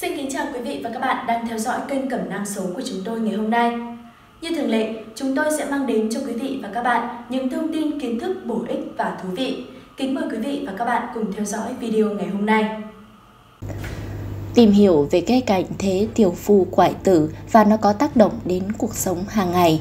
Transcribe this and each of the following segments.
Xin kính chào quý vị và các bạn đang theo dõi kênh Cẩm nang số của chúng tôi ngày hôm nay. Như thường lệ, chúng tôi sẽ mang đến cho quý vị và các bạn những thông tin kiến thức bổ ích và thú vị. Kính mời quý vị và các bạn cùng theo dõi video ngày hôm nay. Tìm hiểu về cái cảnh thế tiểu phu quại tử và nó có tác động đến cuộc sống hàng ngày.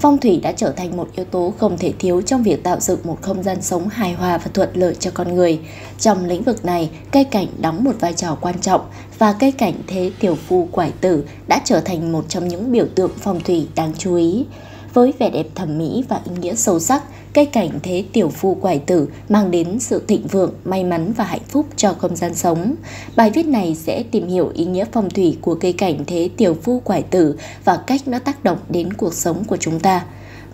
Phong thủy đã trở thành một yếu tố không thể thiếu trong việc tạo dựng một không gian sống hài hòa và thuận lợi cho con người. Trong lĩnh vực này, cây cảnh đóng một vai trò quan trọng và cây cảnh thế tiểu phu quải tử đã trở thành một trong những biểu tượng phong thủy đáng chú ý. Với vẻ đẹp thẩm mỹ và ý nghĩa sâu sắc, cây cảnh thế tiểu phu quải tử mang đến sự thịnh vượng, may mắn và hạnh phúc cho không gian sống. Bài viết này sẽ tìm hiểu ý nghĩa phong thủy của cây cảnh thế tiểu phu quải tử và cách nó tác động đến cuộc sống của chúng ta.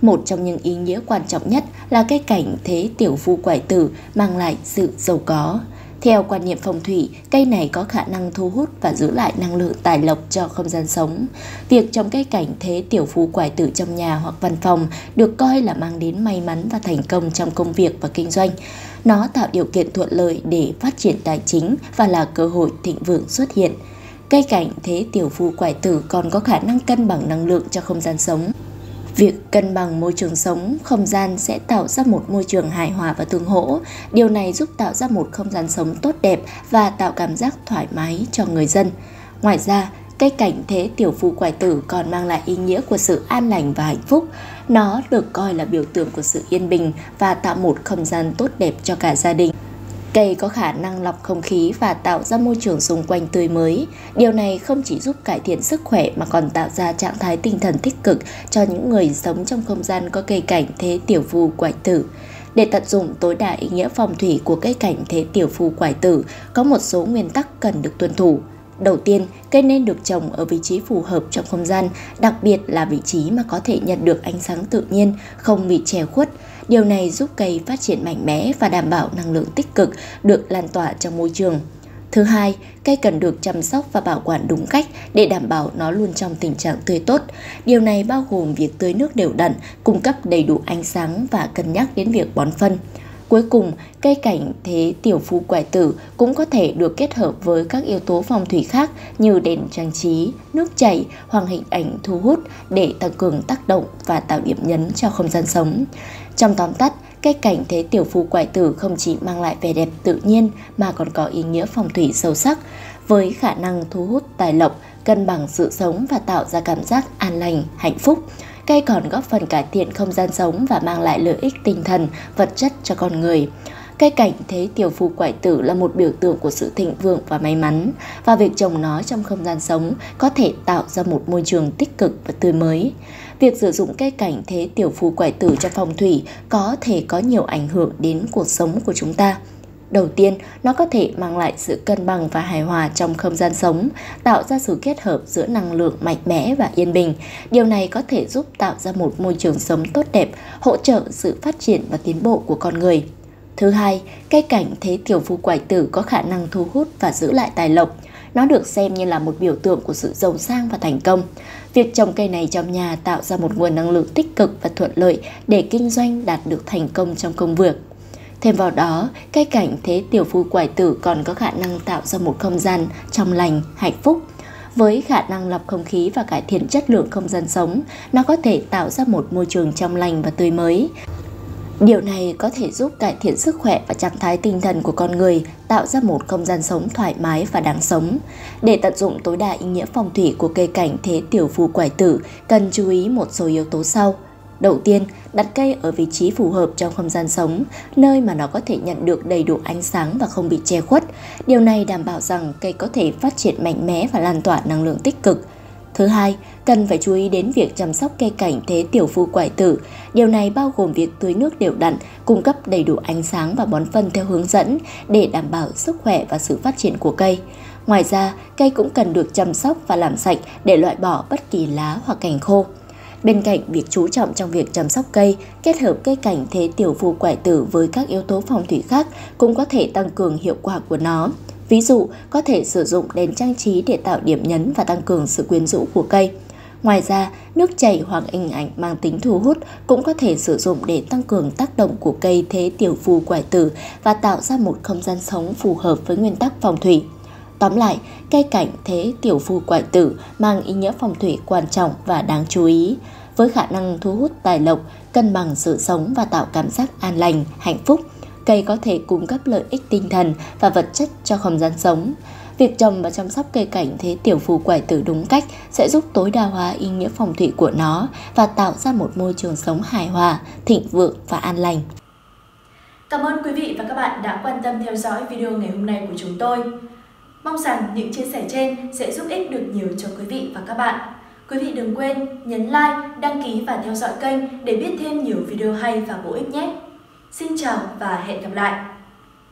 Một trong những ý nghĩa quan trọng nhất là cây cảnh thế tiểu phu quải tử mang lại sự giàu có. Theo quan niệm phong thủy, cây này có khả năng thu hút và giữ lại năng lượng tài lộc cho không gian sống. Việc trồng cây cảnh thế tiểu phú quải tử trong nhà hoặc văn phòng được coi là mang đến may mắn và thành công trong công việc và kinh doanh. Nó tạo điều kiện thuận lợi để phát triển tài chính và là cơ hội thịnh vượng xuất hiện. Cây cảnh thế tiểu phú quải tử còn có khả năng cân bằng năng lượng cho không gian sống. Việc cân bằng môi trường sống, không gian sẽ tạo ra một môi trường hài hòa và tương hỗ. Điều này giúp tạo ra một không gian sống tốt đẹp và tạo cảm giác thoải mái cho người dân. Ngoài ra, cây cảnh thế tiểu phu quải tử còn mang lại ý nghĩa của sự an lành và hạnh phúc. Nó được coi là biểu tượng của sự yên bình và tạo một không gian tốt đẹp cho cả gia đình. Cây có khả năng lọc không khí và tạo ra môi trường xung quanh tươi mới. Điều này không chỉ giúp cải thiện sức khỏe mà còn tạo ra trạng thái tinh thần tích cực cho những người sống trong không gian có cây cảnh thế tiểu phù quải tử. Để tận dụng tối đa ý nghĩa phong thủy của cây cảnh thế tiểu phu quải tử, có một số nguyên tắc cần được tuân thủ. Đầu tiên, cây nên được trồng ở vị trí phù hợp trong không gian, đặc biệt là vị trí mà có thể nhận được ánh sáng tự nhiên, không bị che khuất. Điều này giúp cây phát triển mạnh mẽ và đảm bảo năng lượng tích cực được lan tỏa trong môi trường. Thứ hai, cây cần được chăm sóc và bảo quản đúng cách để đảm bảo nó luôn trong tình trạng tươi tốt. Điều này bao gồm việc tưới nước đều đặn, cung cấp đầy đủ ánh sáng và cân nhắc đến việc bón phân. Cuối cùng, cây cảnh thế tiểu phu quải tử cũng có thể được kết hợp với các yếu tố phong thủy khác như đèn trang trí, nước chảy hoặc hình ảnh thu hút để tăng cường tác động và tạo điểm nhấn cho không gian sống. Trong tóm tắt, cây cảnh thế tiểu phu quải tử không chỉ mang lại vẻ đẹp tự nhiên mà còn có ý nghĩa phong thủy sâu sắc, với khả năng thu hút tài lộc, cân bằng sự sống và tạo ra cảm giác an lành, hạnh phúc. Cây còn góp phần cải thiện không gian sống và mang lại lợi ích tinh thần, vật chất cho con người. Cây cảnh thế tiểu phu quải tử là một biểu tượng của sự thịnh vượng và may mắn và việc trồng nó trong không gian sống có thể tạo ra một môi trường tích cực và tươi mới. Việc sử dụng cây cảnh thế tiểu phu quải tử cho phong thủy có thể có nhiều ảnh hưởng đến cuộc sống của chúng ta. Đầu tiên, nó có thể mang lại sự cân bằng và hài hòa trong không gian sống, tạo ra sự kết hợp giữa năng lượng mạnh mẽ và yên bình. Điều này có thể giúp tạo ra một môi trường sống tốt đẹp, hỗ trợ sự phát triển và tiến bộ của con người. Thứ hai, cây cảnh thế tiểu phu quải tử có khả năng thu hút và giữ lại tài lộc. Nó được xem như là một biểu tượng của sự giàu sang và thành công. Việc trồng cây này trong nhà tạo ra một nguồn năng lượng tích cực và thuận lợi để kinh doanh đạt được thành công trong công việc. Thêm vào đó, cây cảnh thế tiểu phu quải tử còn có khả năng tạo ra một không gian trong lành, hạnh phúc. Với khả năng lọc không khí và cải thiện chất lượng không gian sống, nó có thể tạo ra một môi trường trong lành và tươi mới. Điều này có thể giúp cải thiện sức khỏe và trạng thái tinh thần của con người, tạo ra một không gian sống thoải mái và đáng sống. Để tận dụng tối đa ý nghĩa phong thủy của cây cảnh thế tiểu phu quải tử, cần chú ý một số yếu tố sau. Đầu tiên, đặt cây ở vị trí phù hợp trong không gian sống, nơi mà nó có thể nhận được đầy đủ ánh sáng và không bị che khuất. Điều này đảm bảo rằng cây có thể phát triển mạnh mẽ và lan tỏa năng lượng tích cực. Thứ hai, cần phải chú ý đến việc chăm sóc cây cảnh thế tiểu phu quải tử. Điều này bao gồm việc tưới nước đều đặn, cung cấp đầy đủ ánh sáng và bón phân theo hướng dẫn để đảm bảo sức khỏe và sự phát triển của cây. Ngoài ra, cây cũng cần được chăm sóc và làm sạch để loại bỏ bất kỳ lá hoặc cành khô. Bên cạnh việc chú trọng trong việc chăm sóc cây, kết hợp cây cảnh thế tiểu phù quải tử với các yếu tố phòng thủy khác cũng có thể tăng cường hiệu quả của nó. Ví dụ, có thể sử dụng đèn trang trí để tạo điểm nhấn và tăng cường sự quyến rũ của cây. Ngoài ra, nước chảy hoặc hình ảnh mang tính thu hút cũng có thể sử dụng để tăng cường tác động của cây thế tiểu phù quải tử và tạo ra một không gian sống phù hợp với nguyên tắc phòng thủy. Tóm lại, cây cảnh thế tiểu phu quại tử mang ý nghĩa phong thủy quan trọng và đáng chú ý, với khả năng thu hút tài lộc, cân bằng sự sống và tạo cảm giác an lành, hạnh phúc. Cây có thể cung cấp lợi ích tinh thần và vật chất cho không gian sống. Việc trồng và chăm sóc cây cảnh thế tiểu phù quải tử đúng cách sẽ giúp tối đa hóa ý nghĩa phong thủy của nó và tạo ra một môi trường sống hài hòa, thịnh vượng và an lành. Cảm ơn quý vị và các bạn đã quan tâm theo dõi video ngày hôm nay của chúng tôi. Mong rằng những chia sẻ trên sẽ giúp ích được nhiều cho quý vị và các bạn. Quý vị đừng quên nhấn like, đăng ký và theo dõi kênh để biết thêm nhiều video hay và bổ ích nhé. Xin chào và hẹn gặp lại!